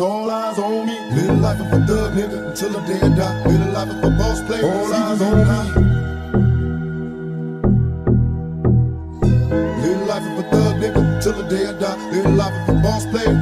All eyes on me. Live life of a thug nigga until the day I die. Live life of a boss player. All eyes on me. Live life of a thug nigga until the day I die. Live life of a boss player.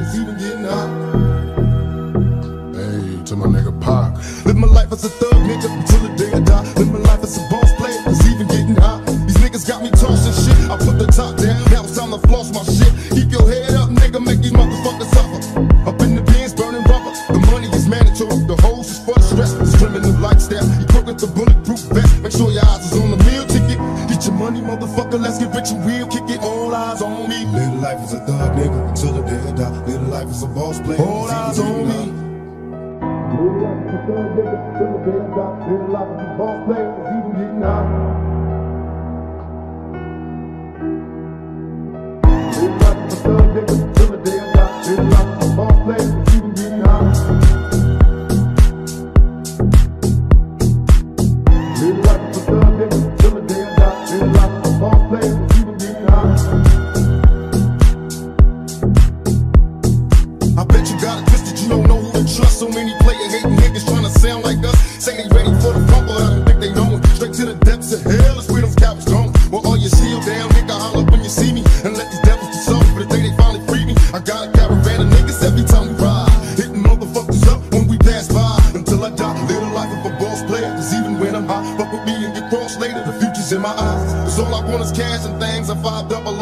done with it till the day I die. Live a life of the boss player, it's even getting hot. Live a. in my eyes. Cause all I want is cash and things. I five double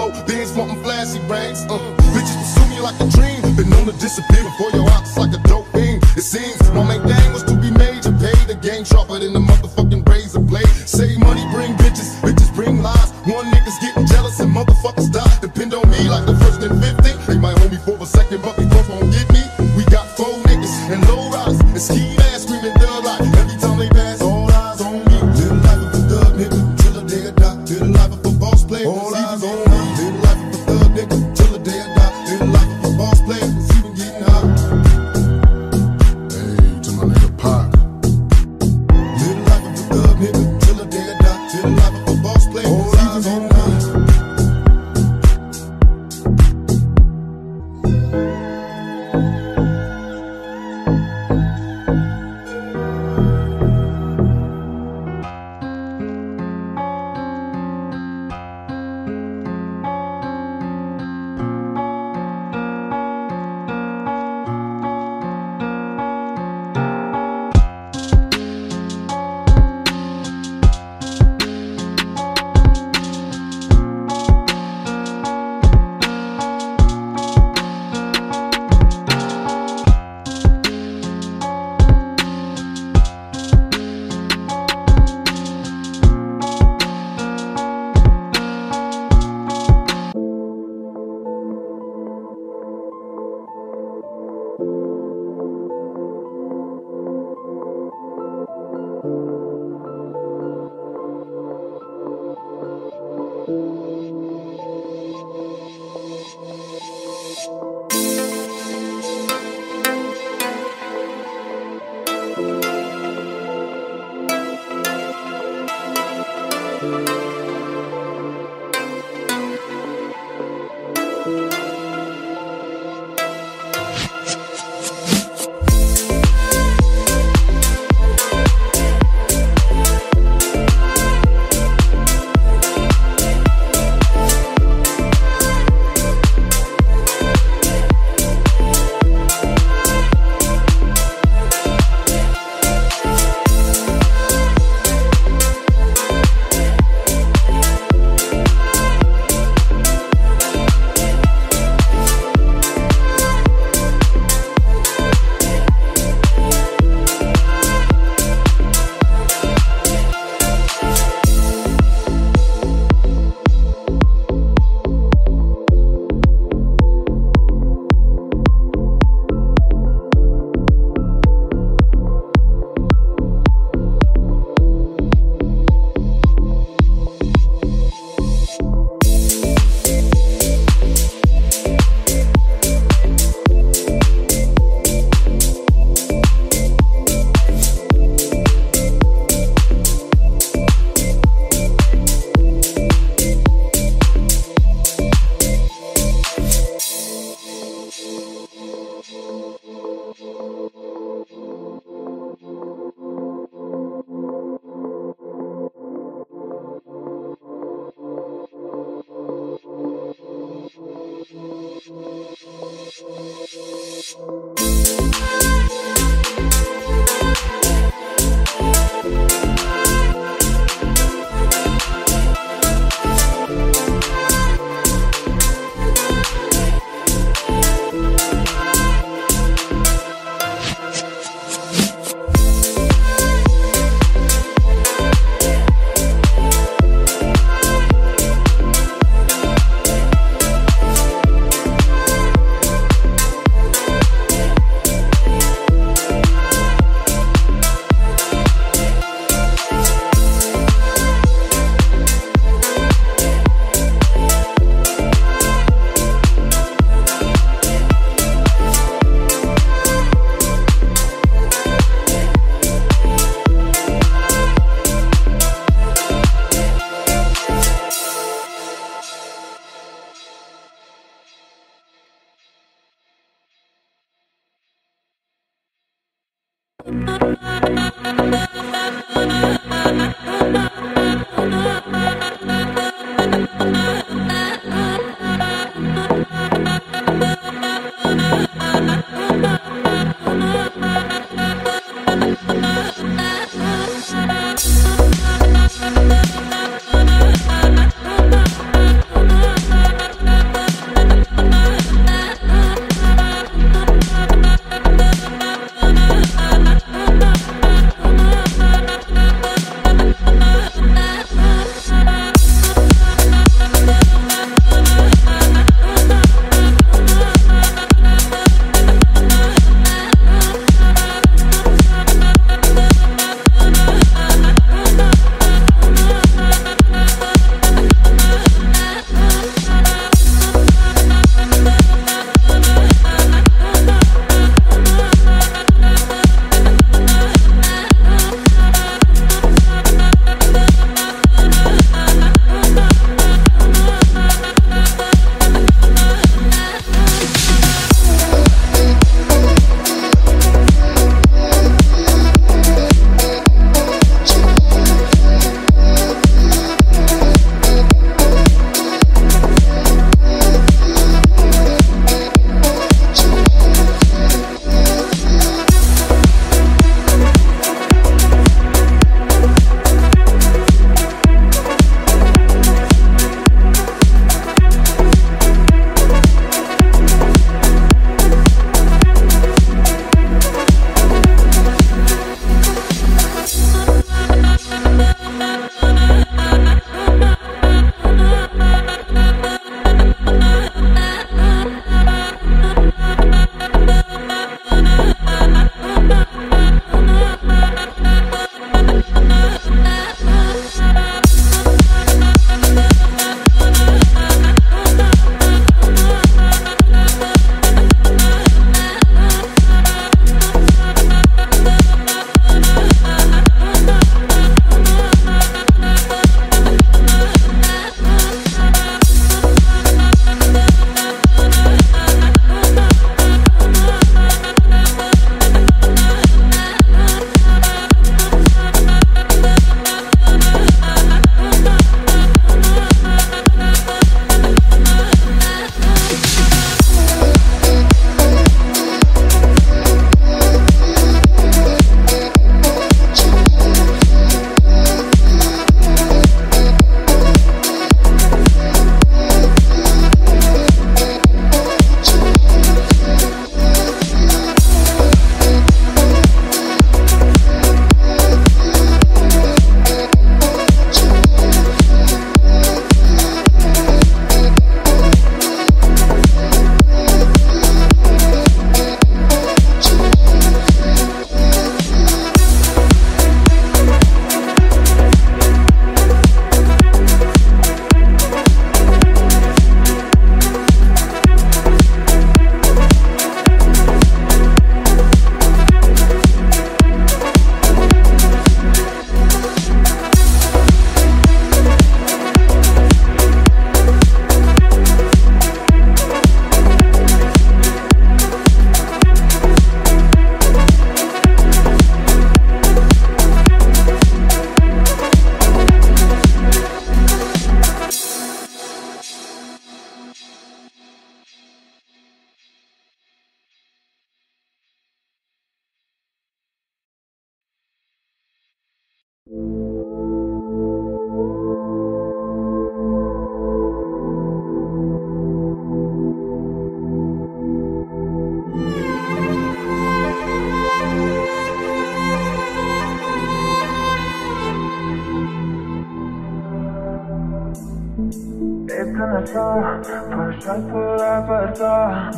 pas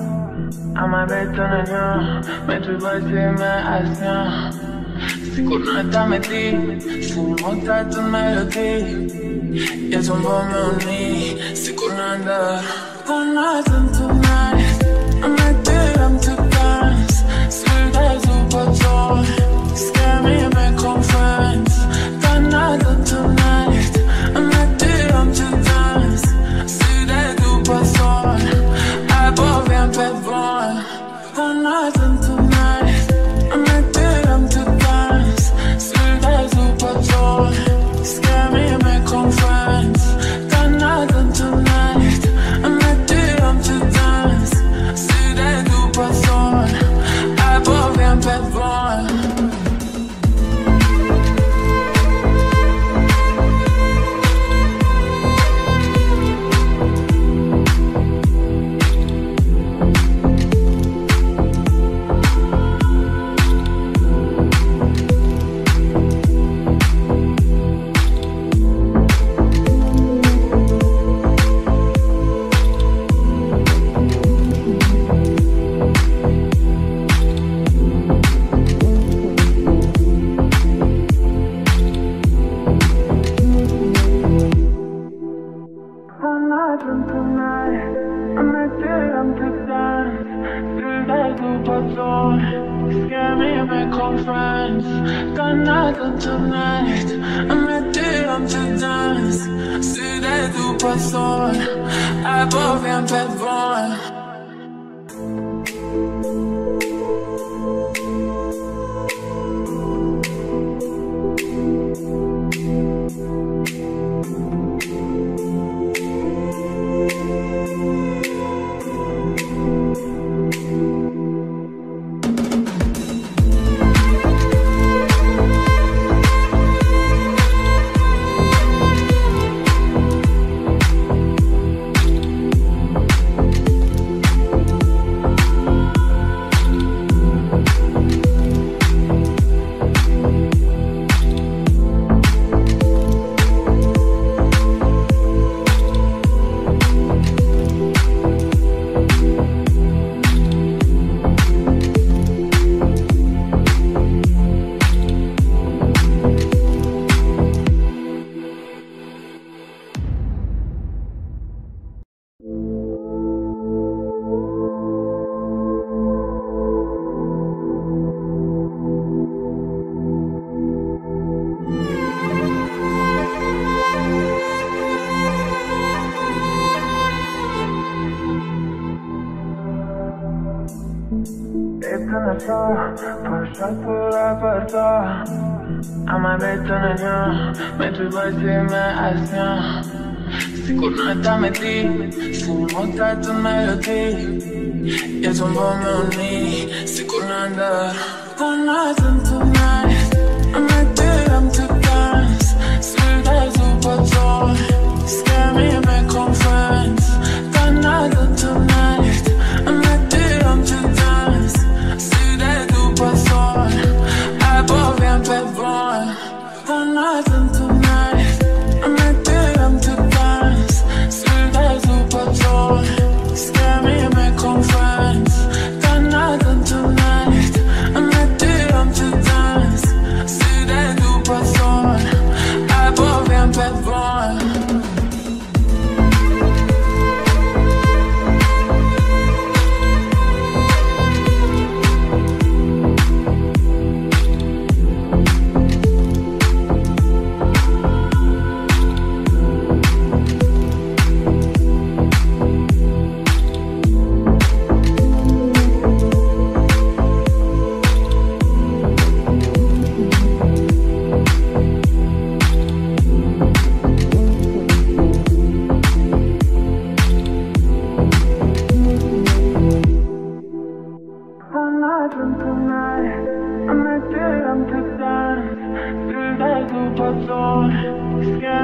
Ama betonanya Metrobusime asnya Sigurno da me ti Sinimota tu melodi Ja som var med oni Sigurno andar One night tonight I'm I'm to dance. Sluta super tår Scare me make friends Scare me and make friends. Got nothing tonight. I'm dead, I'm to dance. Sluta super tår. I bought en boy. Eternata, passato la porta Ama betonanya, metrobusime asnya Sigurno da me ti Sinimota tu melodi Ja som var med oni Sigurno andar One night tonight I'm there, I'm to dance Sluta super tår Scare me and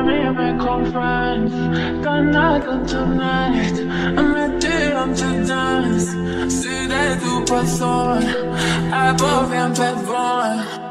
Me and make friends. Got tonight. I'm dead, I'm to dance. Super tår. I bought en pet boy.